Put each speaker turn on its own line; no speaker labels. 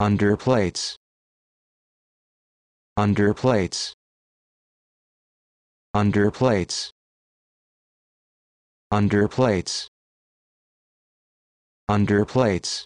underplates underplates underplates underplates underplates